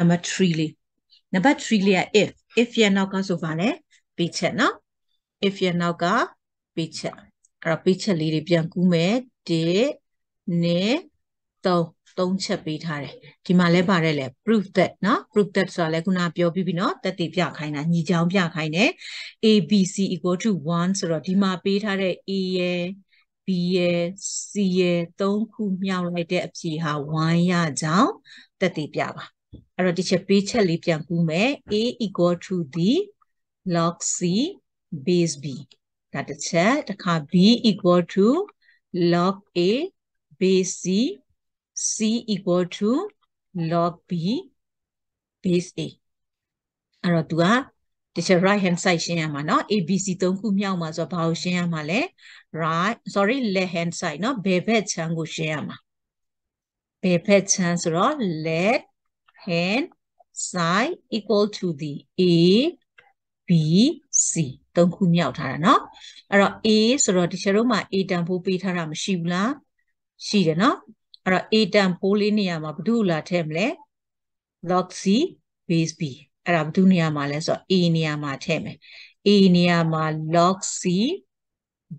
နံပါတ်3လေးနံပါတ်3လေးက if if ရဲ့နောက်ကဆိုပါလေပေးချက်နော် if ရဲ့နောက်ကပေးချက်အဲ့တော့ပေးချက်လေးတွေပြန်ကူးမယ်1နဲ့3သုံးချက်ပေးထားတယ်ဒီမှာလဲပါတယ်လေ proof that เนาะ proof that ဆိုတာလဲခုနပြောပြီးပြီเนาะတက်တည်ပြခိုင်းတာညီချောင်းပြခိုင်းတယ် a b c equal to 1ဆိုတော့ဒီမှာပေးထားတဲ့ a ရယ် b ရယ် c ရယ်သုံးခုမြောက်လိုက်တဲ့အဖြေဟာ1ရကြောင်းတက်တည်ပြပါ အဲ့တော့ဒီချက်ပေးချက်လေးပြန်ကူးမယ် a equal to the log c base b ဒါတစ်ချက်တခါ b equal to log a base c c equal to log b base a အဲ့တော့ तू ကတခြား right hand side ရှင်းရမှာเนาะ abc သုံးခုမြောက်မှာဆိုတော့ဘာကိုရှင်းရမှာလဲ right sorry left hand side เนาะဘယ်ဘက်ခြမ်းကိုရှင်းရမှာဘယ်ဘက်ခြမ်းဆိုတော့ left hand side equal to the a b c သုံးခုမြောက်ထားတာเนาะအဲ့တော့ a ဆိုတော့ဒီချက်တော့မှာ a တန်ဖိုးပေးထားတာမရှိဘူးလားရှိတယ်เนาะအဲ့တော့ a တန်ဖိုးလေးနေရာမှာဘယ်သူ့လာထည့်မလဲ log c base b အဲ့ဒါဘယ်သူနေရာမှာလဲဆိုတော့ a နေရာမှာထည့်မယ် a နေရာမှာ log c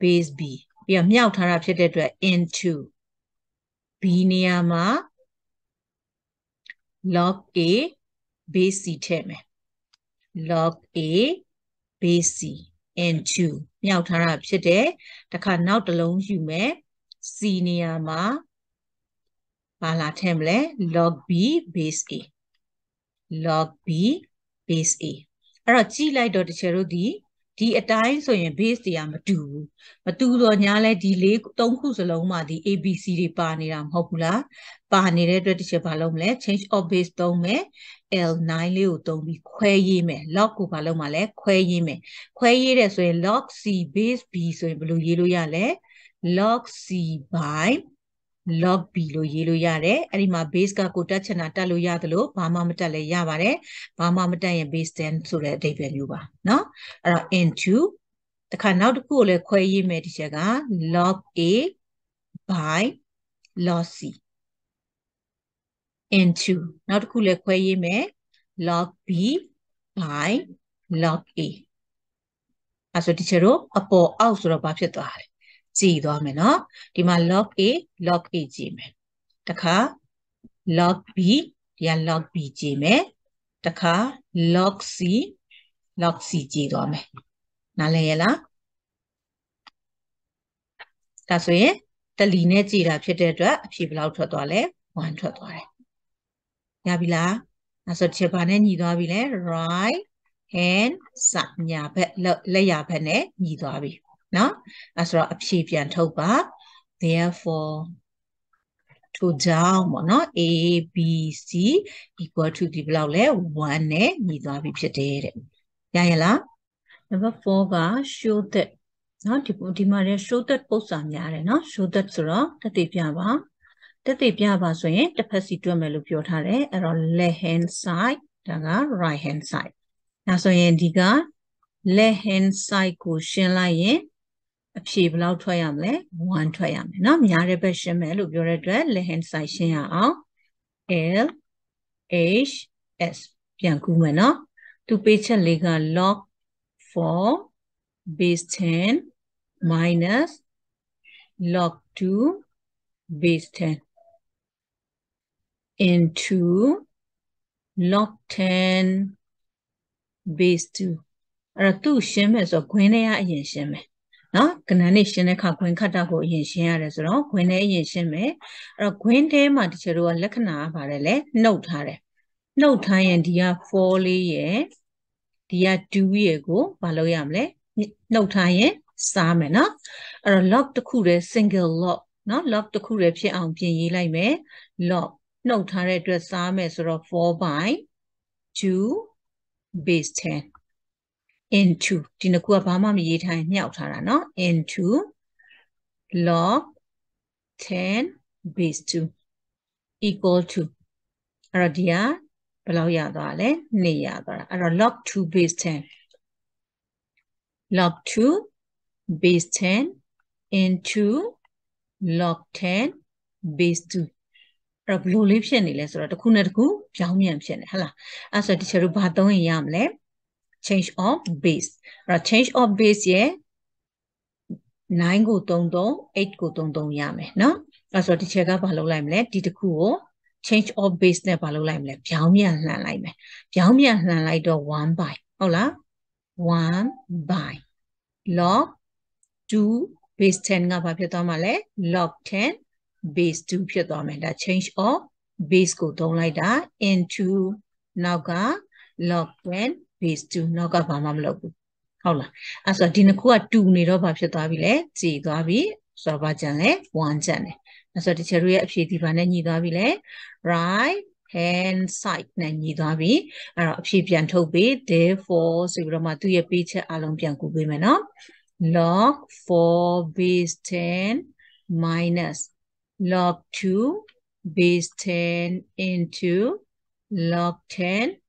base b ပြီးတော့မြောက်ထားတာဖြစ်တဲ့အတွက် into b နေရာမှာ log a base c ထည့်မယ် log a base c into မြောက်ထားတာဖြစ်တဲ့တခါနောက်တစ်လုံးယူမယ် c နေရာမှာဘာလာထည့်မလဲ log b base a log b base a အဲ့တော့ကြည့်လိုက်တော့တချို့တို့ဒီ ဒီအတိုင်းဆိုရင် base တွေကမတူဘူးမတူတော့ညာလဲဒီလေးသုံးခုစလုံးမှာဒီ abc တွေပါနေတာမဟုတ်ဘူးလားပါနေတဲ့အတွက်တချို့ဘာလုပ်မလဲ change of base သုံးမယ် l9 လေးကိုသုံးပြီးခွဲရေးမယ် log ကိုဘာလုပ်မှာလဲခွဲရေးမယ်ခွဲရေးတယ်ဆိုရင် log c base b ဆိုရင်ဘယ်လိုရေးလို့ရလဲ log c by log b လို့ရေးလို့ရတယ်အဲ့ဒီမှာ base ကကိုတက်ချင်တာတက်လို့ရသလိုဘာမှမတက်လည်းရပါတယ်ဘာမှမတက်ရင် base 10ဆိုတဲ့အဓိပ္ပာယ်မျိုးပါเนาะအဲ့တော့ into တခါနောက်တစ်ခုကိုလည်းခွဲရေးမယ်ဒီချက်က log a by log c into နောက်တစ်ခုလည်းခွဲရေးမယ် log b by log a အဲ့ဆိုဒီချက်တော့အပေါ်အောက်ဆိုတော့ဘာဖြစ်သွားလဲ ကြည်သွားမယ်နော်ဒီမှာ log a log a ကြည်မယ်တခါ log b ဒီက log b ကြည်မယ်တခါ log c log c ကြည်သွားမယ်နားလည်ရလားဒါဆိုရင်တလီနဲ့ကြည်တာဖြစ်တဲ့အတွက်အဖြေဘယ်လောက်ထွက်သွားလဲ1ထွက်သွားတယ်ရပြီလားအဲဆိုချက်ပါနဲ့ညီသွားပြီလဲ right hand စညာဘက်လက်ရဘက်နဲ့ညီသွားပြီ နော်အဲဆိုတော့အဖြေပြန်ထုတ်ပါ therefore to down ပေါ့နော် a b c equal to ဒီဘယ်လောက်လဲ1နဲ့ညီသွားပြီဖြစ်တယ်တဲ့ရရလား number 4က show that နော်ဒီဒီမှာလည်း show that ပုံစံများတယ်နော် show that ဆိုတော့တတိပြပါတတိပြပါဆိုရင်တစ်ဖက်စီတွက်မယ်လို့ပြောထားတယ်အဲ့တော့ left hand side ဒါက right hand side ဒါဆိုရင်ဒီက left hand side ကိုရှင်းလိုက်ရင် အဖြေဘယ်လောက်ထွက်ရမလဲ1ထွက်ရမယ်เนาะများတဲ့ဘက်ရှင်းမယ်လို့ပြောတဲ့အတွက် left hand side ရှင်းရအောင် L H S ပြန်ကူးမယ်เนาะသူပေးချက်လေးက log 4 base 10 minus log 2 base 10 into log 10 base 2အဲ့တော့သူ့ရှင်းမယ်ဆိုတော့ခွင်းထဲကအရင်ရှင်းမယ် နော်ကဏ္ဍနဲ့ရှင်းတဲ့အခါခွင်းခတ်တာကိုအရင်ရှင်းရတယ်ဆိုတော့ခွင်းထဲအရင်ရှင်းမယ်အဲ့တော့ခွင်းထဲမှာတချို့တို့ကလက္ခဏာပါတယ်လေနှုတ်ထားတယ်နှုတ်ထားရင်ဒီက4လေးရယ်ဒီက2ရယ်ကိုမလုပ်ရမလဲနှုတ်ထားရင်စားမယ်နော်အဲ့တော့ log တစ်ခုတည်း single log နော် log တစ်ခုတည်းဖြစ်အောင်ပြင်ရေးလိုက်မယ် log နှုတ်ထားတဲ့အတွက်စားမယ်ဆိုတော့4 by 2 base 10 into ဒီနှစ်ခုကဘာမှမရေးထားရင်မြှောက်ထားတာเนาะ into log 10 base 2 equal to အဲ့တော့ဒီကဘယ်လောက်ရသွားလဲ2ရသွားတာအဲ့တော့ log 2 base 10 log 2 base 10 into log 10 base 2အဲ့တော့ဘယ်လိုလေးဖြစ်နေလဲဆိုတော့တစ်ခုနဲ့တစ်ခု ပြောင်းပြန်ဖြစ်နေဟဟလားအဲ့ဆိုတချို့တို့ဘာသုံးရင်ရမလဲ change of base အဲ့တော့ change of base ရဲ့9ကို33 8ကို33ရမယ်เนาะအဲ့ဆိုဒီချက်ကဘာလုပ်လိုက်မလဲဒီတစ်ခုကို change of base နဲ့ဘာလုပ်လိုက်မလဲပြောင်းပြန်လှန်လိုက်မယ်ပြောင်းပြန်လှန်လိုက်တော့1 by ဟုတ်လား1 by log 2 base 10ကဘာဖြစ်သွားမှာလဲ log 10 base 2ဖြစ်သွားမယ်ဒါ change of base ကိုသုံးလိုက်တာ into နောက်က log 10 base 2နောက်ကဘာမှမလုပ်ဘူးဟုတ်လားအဲ့ဆိုဒီနှစ်ခုက2နေတော့ဘာဖြစ်သွားပြီလဲကြည်သွားပြီဆိုတော့ဘာကြံလဲ1ကြံတယ်အဲ့ဆိုတချေတို့ရဲ့အဖြေဒီဘာနဲ့ညီသွားပြီလဲ right hand side နဲ့ညီသွားပြီအဲ့တော့အဖြေပြန်ထုတ်ပြီး therefore ဆိုပြီးတော့မှသူ့ရဲ့ပေးချက်အလုံးပြန်ကူပေးမယ်နော် log 4 base 10 minus log 2 base 10 into log 10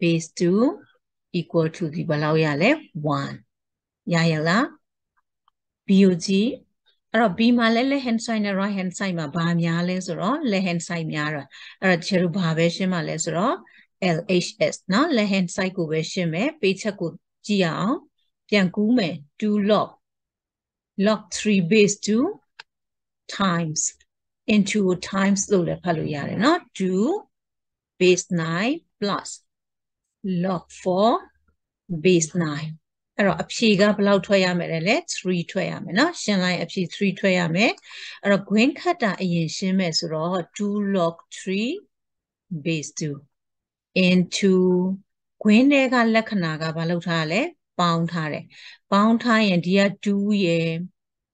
base 2 equal to ဒီဘယ်လောက်ရလဲ1ရရလား BOG အဲ့တော့ B မှာလဲ left hand side နဲ့ right hand side မှာဘာများလဲဆိုတော့ left hand side များတာအဲ့တော့ကျတို့ဘာပဲရှင်းမှာလဲဆိုတော့ LHS เนาะ left hand side ကိုပဲရှင်းမယ်ပေးချက်ကိုကြည့်အောင်ပြန်ကူးမယ်2 log log 3 base 2 times into times လို့လည်းဖတ်လို့ရတယ်เนาะ2 base 9 plus log 4 base 9အဲ့တော့အဖြေကဘယ်လောက်ထွက်ရမယ်လဲ3ထွက်ရမယ်เนาะရှင်းလိုက်အဖြေ3ထွက်ရမယ်အဲ့တော့ green ခတ်တာအရင်ရှင်းမယ်ဆိုတော့2 log 3 base 2 into green တွေကလက္ခဏာကဘာလောက်ထားရလဲပေါင်းထားတယ်ပေါင်းထားရင်ဒီက2ရယ်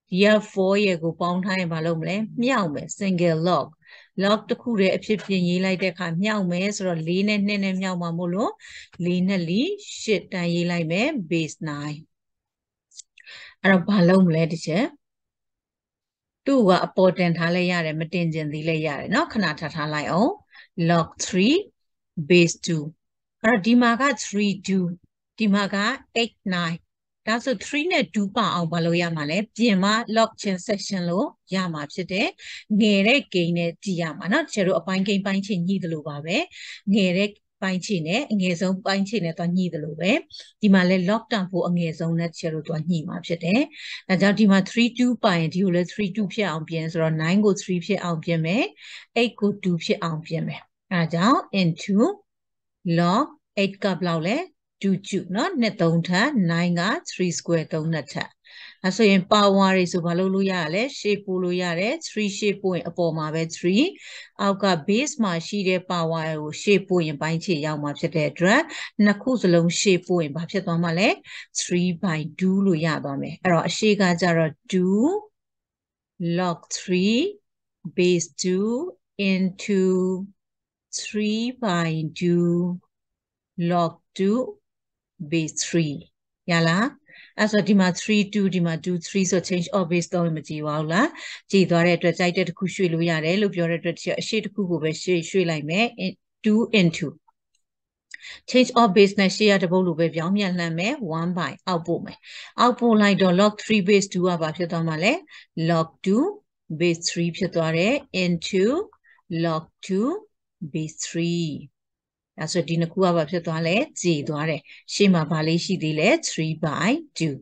ဒီက4ရယ်ကိုပေါင်းထားရင်ဘာလုပ်မလဲမြောက်မယ် single log log တစ်ခုတည်းအဖြစ်ပြင်ရေးလိုက်တဲ့အခါမြောက်မယ်ဆိုတော့4နဲ့2နဲ့မြောက်မှာမို့လို့4နဲ့4 8တန်ရေးလိုက်မယ် base 9အဲ့တော့ဘာလုပ်မလဲတစ်ချက်သူ့ကအပေါ်တင်ထားလဲရတယ်မတင်ကျင်သေးလဲရတယ်เนาะခဏထားထားလိုက်အောင် log 3 base 2အဲ့တော့ဒီမှာက3 2ဒီမှာက8 9 ဒါဆို3နဲ့2ပါအောင်ဘာလို့ရမှာလဲပြင်မ log chain section လို့ရမှာဖြစ်တယ်ငယ်တဲ့ gain နဲ့ကြည့်ရမှာเนาะကျတို့အပိုင်း gain ပိုင်းချင်းညှိသလိုပါပဲငယ်တဲ့ပိုင်းချေနဲ့အငယ်ဆုံးပိုင်းချေနဲ့တော့ညှိတယ်လို့ပဲဒီမှာလဲ lock down ဖို့အငယ်ဆုံးနဲ့ချေလို့တော့ညှိမှာဖြစ်တယ်။ဒါကြောင့်ဒီမှာ32ပိုင်ဒီကိုလဲ32ဖြစ်အောင်ပြင်ဆိုတော့9ကို3ဖြစ်အောင်ပြင်မယ်8ကို2ဖြစ်အောင်ပြင်မယ်။အဲဒါကြောင့် into log 8ကဘယ်လောက်လဲ 2ကျူเนาะနှစ်3ထပ်9က3 square 3နှစ်ထပ်အဲဆိုရင် power တွေဆိုဘာလို့လို့ရရလဲ shape ပို့လို့ရတယ်3 shape ပို့ရင်အပေါ်မှာပဲ3အောက်က base မှာရှိတဲ့ power ကို shape ပို့ရင်ပိုင်းခြေရောက်မှာဖြစ်တဲ့အတွက်နှစ်ခုစလုံး shape ပို့ရင်ဘာဖြစ်သွားမှာလဲ3 by 2လို့ရသွားမယ်အဲ့တော့အရှိကကြတော့2 log 3 base 2 into 3 by 2 log 2 base 3ရလားအဲ့ဆိုဒီမှာ3 2ဒီမှာ2 3ဆို change of base တော့မကြည့်ပါဘူးလားကြည့်သွားတဲ့အတွက်ကြိုက်တဲ့တစ်ခုရွှေ့လို့ရတယ်လို့ပြောတဲ့အတွက်အရှိတစ်ခုကိုပဲရွှေ့ရွှေ့လိုက်မယ်2 into change of base နဲ့ရှေ့ရတပုတ်လိုပဲပြောင်းပြန်လှမ်းမယ်1 by အောက်ပို့မယ်အောက်ပို့လိုက်တော့ log 3 base 2ကဘာဖြစ်သွားမှာလဲ log 2 base 3ဖြစ်သွားတယ် into log 2 base 3 အဲဆိုဒီနှစ်ခုကဘာဖြစ်သွားလဲကြည်သွားတယ်ရှေ့မှာဘာလေးရှိသေးလဲ3 by 2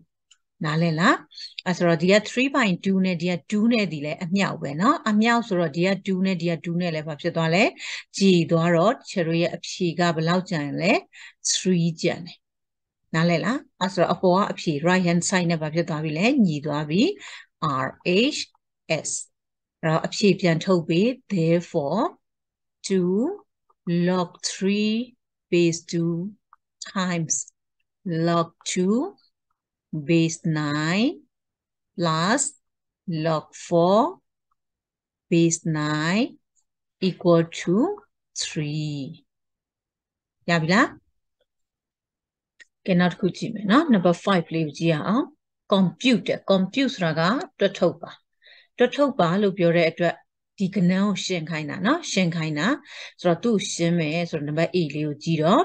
နားလဲလားအဲဆိုတော့ဒီက3 by 2နဲ့ဒီက2နဲ့ဒီလဲအမြောက်ပဲเนาะအမြောက်ဆိုတော့ဒီက2နဲ့ဒီက2နဲ့လဲဘာဖြစ်သွားလဲကြည်သွားတော့ချယ်တို့ရဲ့အဖြေကဘယ်လောက်ကျန်လဲ3ကျန်တယ်နားလဲလားအဲဆိုတော့အပေါ်ကအဖြေ right hand side နဲ့ဘာဖြစ်သွားပြီလဲညီသွားပြီ RH S အဲ့တော့အဖြေပြန်ထုတ်ပြီး therefore 2 log 3 base 2 times log 2 base 9 plus log 4 base 9 equal to 3ရပြီလားကဲနောက်တစ်ခုကြည့်မယ်နော် number 5လေးကိုကြည့်ရအောင် compute compute ဆိုတာကတွက်ထုတ်ပါတွက်ထုတ်ပါလို့ပြောတဲ့အတွက် ဒီကဏ္ဍကိုရှင်းခိုင်းတာเนาะရှင်းခိုင်းတာဆိုတော့သူ့ရှင်းမယ်ဆိုတော့နံပါတ်8လေးကိုကြည့်တော့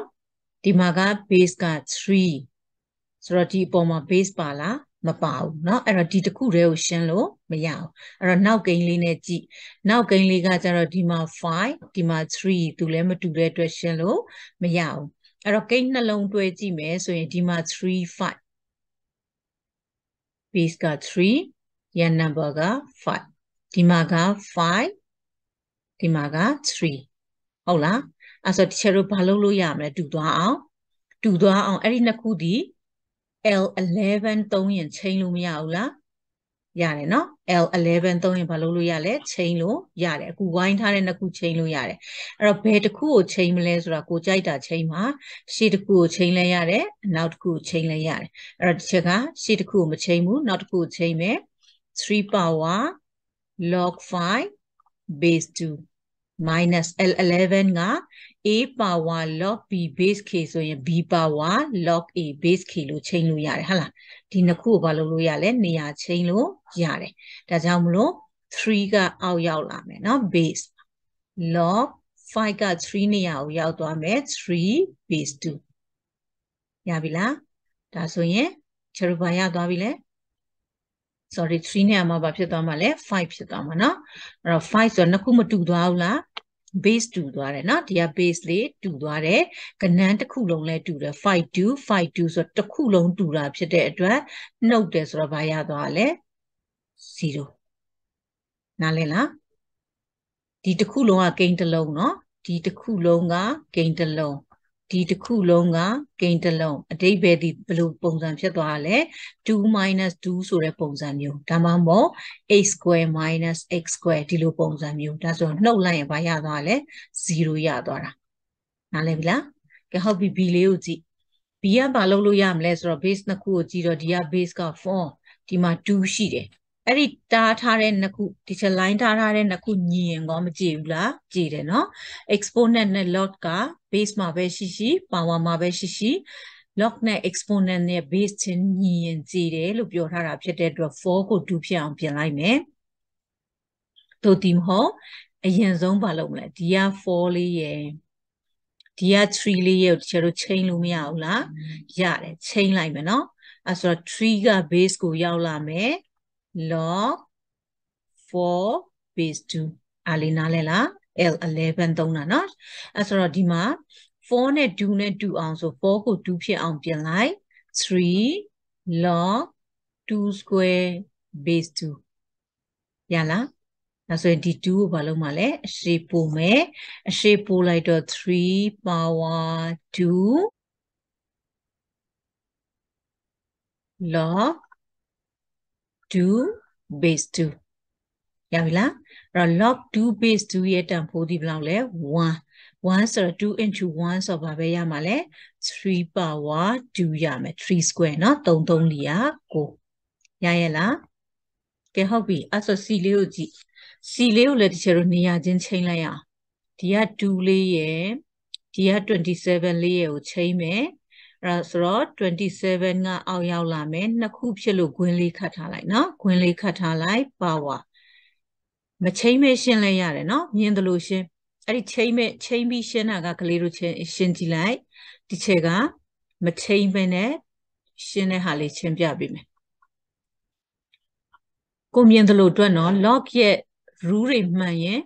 ဒီမှာက base က3ဆိုတော့ဒီအပေါ်မှာ base ပါလား မပါဘူးเนาะအဲ့တော့ဒီတစ်ခုတည်းကိုရှင်းလို့မရဘူးအဲ့တော့နောက်ကိန်းလေးနဲ့ကြည့်နောက်ကိန်းလေးကကျတော့ဒီမှာ5ဒီမှာ3သူလည်းမတူတဲ့အတွက်ရှင်းလို့မရဘူးအဲ့တော့ကိန်းနှလုံးတွဲကြည့်မယ်ဆိုရင်ဒီမှာ3 5 base က3 yan number က5 ဒီမှာက5ဒီမှာက3ဟုတ်လားအဲ့ဆိုတချို့တို့ဘာလုပ်လို့ရမလဲတူသွားအောင်တူသွားအောင်အဲ့ဒီနှစ်ခုဒီ L11 သုံးရင်ချိန်လို့မရဘူးလားရတယ်နော် L11 သုံးရင်ဘာလုပ်လို့ရလဲချိန်လို့ရတယ်အခုဝိုင်းထားတဲ့နှစ်ခုချိန်လို့ရတယ်အဲ့တော့ဘယ်တစ်ခုကိုချိန်မလဲဆိုတာကိုကြိုက်တာချိန်မှာရှေ့တစ်ခုကိုချိန်လဲရတယ်နောက်တစ်ခုကိုချိန်လဲရတယ်အဲ့တော့ဒီချက်ကရှေ့တစ်ခုကိုမချိန်ဘူးနောက်တစ်ခုကိုချိန်မယ်3 power log 5 base 2 minus L11 က A power log B base k ဆိုရင် B power log A base k လို့ချိန်လို့ရတယ်ဟုတ်လားဒီနှစ်ခုကိုဘာလုပ်လို့ရလဲနေရာချိန်လို့ရတယ်ဒါကြောင့်မလို့3ကအောက်ရောက်လာမယ်เนาะ base log 5က3နေရာကိုရောက်သွားမယ်3 base 2ရပြီလားဒါဆိုရင်ချရဘာရသွားပြီလဲ sorry 3နဲ့မှာဘာဖြစ်သွားမှာလဲ5ဖြစ်သွားမှာเนาะအဲ့တော့5ဆိုတော့နှစ်ခုမတူသွားဘူးလား base တူသွားတယ်เนาะဒီက base လေးတူသွားတယ်ကဏ္ဍတစ်ခုလုံးလည်းတူတယ်5 2 5 2ဆိုတော့တစ်ခုလုံးတူတာဖြစ်တဲ့အတွက်နှုတ်တယ်ဆိုတော့ဘာရသွားလဲ0နားလည်လားဒီတစ်ခုလုံးကဂိမ်းတစ်လုံးเนาะဒီတစ်ခုလုံးကဂိမ်းတစ်လုံး ဒီတစ်ခုလုံးကဂိမ်းတစ်လုံးအတိတ်ပဲဒီဘယ်လိုပုံစံဖြစ်သွားလဲ2 2ဆိုတဲ့ပုံစံမျိုးဒါမှမဟုတ် x square x square ဒီလိုပုံစံမျိုးဒါဆိုနှုတ်လိုက်ရင်ဘာရသွားလဲ0ရသွားတာနားလည်ပြီလားကဲဟုတ်ပြီ b လေးကိုကြည့် b ကဘာလုပ်လို့ရမလဲဆိုတော့ base နှစ်ခုကိုကြည့်တော့ဒီက base က4ဒီမှာ2ရှိတယ် အဲ့ဒီတားထားတဲ့နှစ်ခုဒီချက် line ထားထားတဲ့နှစ်ခုညီရင်ကောမကြည့်ဘူးလားကြည့်တယ်နော် exponent နဲ့ log က base မှာပဲရှိရှိ power မှာပဲရှိရှိ log နဲ့ exponent နဲ့ base ချင်းညီရင်ကြည့်တယ်လို့ပြောထားတာဖြစ်တဲ့အတွက်4ကို2ဖြစ်အောင်ပြင်လိုက်မယ်တို့ဒီမဟုတ်အရင်ဆုံးဘာလုပ်မလဲဒီက4လေးရယ်ဒီက3လေးရယ်ကိုတချို့တို့ချိန်လို့မရဘူးလားရတယ်ချိန်လိုက်မယ်နော်အဲဆိုတော့3က base ကိုရောက်လာမယ် log 4 base 2အားလေးနားလဲလား L11 သုံးတာเนาะအဲဆိုတော့ဒီမှာ4နဲ့2နဲ့2အောင်ဆို4ကို2ဖြစ်အောင်ပြင်လိုက်3 log 2 square base 2ရလားဒါဆိုရင်ဒီ2ကိုဘာလုပ်မှာလဲအရှိပို့မယ်အရှိပို့လိုက်တော့3 power 2 log 2 base 2ရပြီလားအဲ့တော့ log 2 base 2ရဲ့တန်ဖိုးဒီဘယ်လောက်လဲ1 1ဆိုတော့2 into 1ဆိုတော့ဘာပဲရမှာလဲ3 power 2ရမယ်3 square เนาะ3 3လီယာ9ရရဲ့လားကဲဟုတ်ပြီအဲ့ဆို C လေးကိုကြည့် C လေးကိုလည်းတချို့တို့နေရာချင်းချိန်လိုက်အောင်ဒီက2လေးရယ်ဒီက27လေးရယ်ကိုချိန်မယ်အဲ့ဒါ ဆိုတော့27ကအောက်ရောက်လာမယ်နှစ်ခုဖြစ်လို့ဂွင်းလေးခတ်ထားလိုက်နော်ဂွင်းလေးခတ်ထားလိုက် power မချိန်မဲရှင်းလဲရတယ်နော်မြင်တယ်လို့ရှင်းအဲ့ဒီချိန်မဲချိန်ပြီးရှင်းတာကကလေးတို့ချင်းရှင်းကြည့်လိုက်ဒီချက်ကမချိန်မဲနဲ့ရှင်းတဲ့ဟာလေးရှင်းပြပေးမယ်ကိုမြင်တယ်လို့အတွက်နော် log ရဲ့ rule တွေမှန်ရင်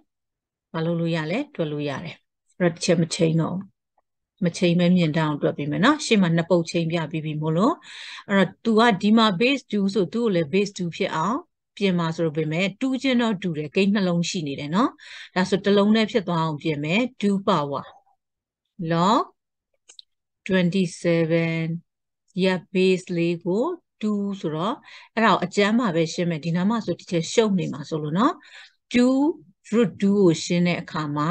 မလုပ်လို့ရလဲတွက်လို့ရတယ်အဲ့တော့တစ်ချက်မချိန်တော့ မချိန်မဲမြင်တောင်းတွက်ပြီးမယ်နော်ရှေ့မှာနှစ်ပုတ်ချိန်ပြပြီးပြီမို့လို့အဲ့တော့ तू ကဒီမှာ base 2ဆို तू ကိုလည်း base 2ဖြစ်အောင်ပြင်မှာဆိုတော့ပြင်မယ်2ချင်းတော့တူတယ်ဂိမ်းနှလုံးရှိနေတယ်နော်ဒါဆိုတစ်လုံးနဲ့ဖြစ်သွားအောင်ပြင်မယ်2 power log 27ရ base လေးကို2ဆိုတော့အဲ့ဒါကိုအကျမ်းမှာပဲရှင်းမယ်ဒီနားမှာဆိုတစ်ချက်ရှုပ်နေမှာဆိုလို့နော်2 root 2ကိုရှင်းတဲ့အခါမှာ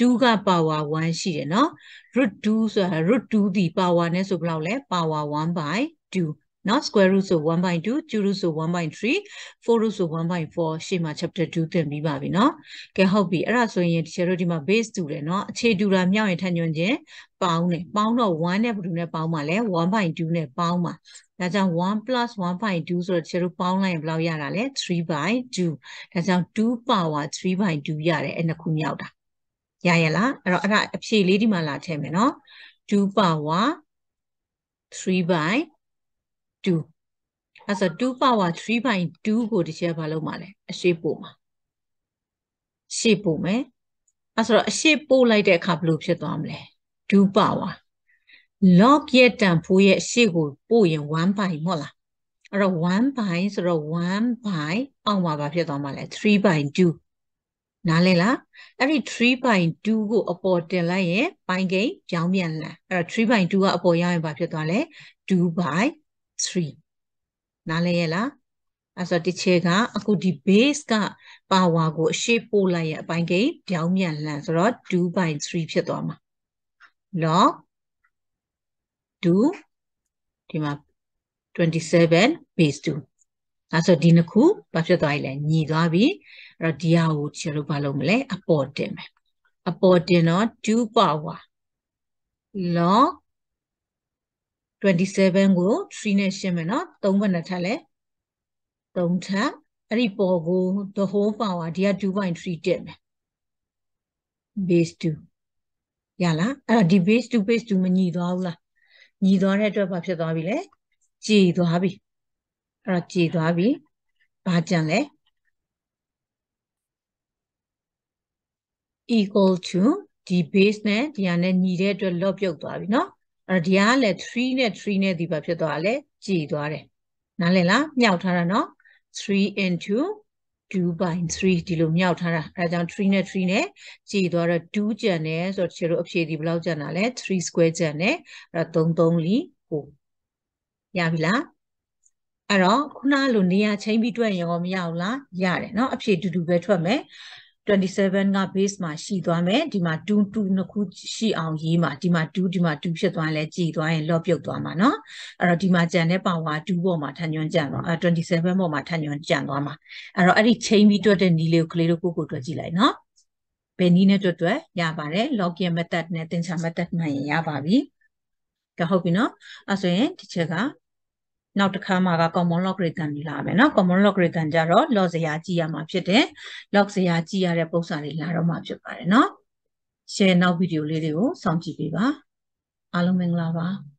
2က power 1ရှိတယ်နော် root 2ဆိုတာ root 2ဒီ power နဲ့ဆိုဘယ်လောက်လဲ power 1 by 2နော် square root ဆို1 by 2 cube root ဆို1 by 3 4 root ဆို1 by 4ရှေ့မှာ chapter 2သင်ပြီးပါပြီနော်ကဲဟုတ်ပြီအဲ့ဒါဆိုရင်တချို့တို့ဒီမှာ base တူတယ်နော်အခြေတူတာမြောက်ရင်ထပ်ညွှန်ခြင်းပေါင်းတယ်ပေါင်းတော့1နဲ့ဘယ်သူနဲ့ပေါင်းမှာလဲ1 by 2နဲ့ပေါင်းမှာဒါကြောင့်1 plus 1 by 2ဆိုတော့တချို့တို့ပေါင်းလိုက်ရင်ဘယ်လောက်ရတာလဲ3 by 2ဒါကြောင့်2 power 3 by 2ရတယ်အဲ့နှစ်ခုမြောက်တာ ရရလားအဲ့တော့အဲ့ဒါအဖြေလေးဒီမှာလာထည့်မယ်နော်2 power 3 by 2အဲ့ဆို2 power 3/2ကိုတစ်ချက်ဘာလုပ်မှာလဲအရှိပို့မှာရှေ့ပို့မယ်အဲ့ဆိုတော့အရှိပို့လိုက်တဲ့အခါဘယ်လိုဖြစ်သွားမလဲ2 power log ရဲ့တန်ဖိုးရဲ့ရှေ့ကိုပို့ရင်1 by မဟုတ်လားအဲ့တော့1 by ဆိုတော့1 by အောက်မှာဘာဖြစ်သွားမှာလဲ3 by 2 နားလဲလားအဲ့ဒီ3 by 2ကိုအပေါ်တင်လိုက်ရင်ပိုင်းကိန်းကြောင်းပြန်လာအဲ့တော့3 by 2ကအပေါ်ရောက်ရင်ဘာဖြစ်သွားလဲ2 by 3နားလဲရဲ့လားအဲ့ဆိုဒီချေကအခုဒီ base က power ကိုအရှိပို့လိုက်ရဲ့အပိုင်းကိန်းကြောင်းပြန်လန်ဆိုတော့2 by 3ဖြစ်သွားမှာ log 2ဒီမှာ27 base 2အဲဆိုဒီနှစ်ခုဘာဖြစ်သွားပြီလဲညီသွားပြီ အဲ့တော့ဒီဟာကိုချေလို့ဘာလုပ်မလဲအပေါ်တင်မယ်အပေါ်တင်တော့2 power log 27ကို3နဲ့ရှင်းမယ်နော်3ဘယ်နဲ့ထပ်လဲ3ထပ်အဲ့ဒီပေါ်ကို the whole power ဒီက2.3တက်မယ် base 2ရလားအဲ့တော့ဒီ base 2 base 2မညီသွားဘူးလားညီသွားတဲ့အတွက်ဘာဖြစ်သွားပြီလဲကြည်သွားပြီအဲ့တော့ကြည်သွားပြီဘာကြံလဲ equal to ဒီ base နဲ့ဒီဟာနဲ့ညီတဲ့အတွက် log ပြုတ်သွားပြီเนาะအဲ့တော့ဒီဟာကလည်း3နဲ့3နဲ့ဒီဘာဖြစ်သွားလဲကြည်သွားတယ်နားလည်လားမြောက်ထားတာเนาะ3 into 2 by 3ဒီလိုမြောက်ထားတာအဲဒါကြောင့်3နဲ့3နဲ့ကြည်သွားတော့2ကျန်တယ်ဆိုတော့ချေတို့အဖြေဒီဘယ်လောက်ကျန်တာလဲ3 square ကျန်တယ်အဲတော့3 3လီ9ရပြီလားအဲ့တော့ခုနလိုနေရာချင်းပြီးတွက်ရင်ရောမရဘူးလားရတယ်เนาะအဖြေတူတူပဲထွက်မယ် 27က base မှာရှိသွားမယ်ဒီမှာ2 2နှစ်ခုရှိအောင်ရေးမှာဒီမှာ2ဒီမှာ2ဖြစ်သွားရင်လည်းကြည်သွားရင် လော့ပြုတ်သွားမှာเนาะအဲ့တော့ဒီမှာကြံတဲ့ power 2ပေါ်မှာထန်ညွန်ကြံသွားအဲ27ပေါ်မှာထန်ညွန်ကြံသွားမှာအဲ့တော့အဲ့ဒီချိန်ပြီးတွက်တဲ့နီးလေးကိုကလေးတို့ကိုကိုတွက်ကြည့်လိုက်เนาะဘယ်နည်းနဲ့တွက်တွက်ရပါတယ် login method နဲ့သင်္ချာ method မှန်ရင်ရပါပြီကဟုတ်ပြီเนาะအဲ့ဆိုရင်ဒီချက်က နောက်တစ်ခါမှာက common logarithm တွေလာမယ်နော် common logarithm ကြတော့ log ဇယားကြည့်ရမှာဖြစ်တယ် log ဇယားကြည့်ရတဲ့ပုံစံတွေလာတော့မှာဖြစ်ပါတယ်နော် share နောက်ဗီဒီယိုလေးတွေကိုစောင့်ကြည့်ပေးပါအားလုံးမင်္ဂလာပါ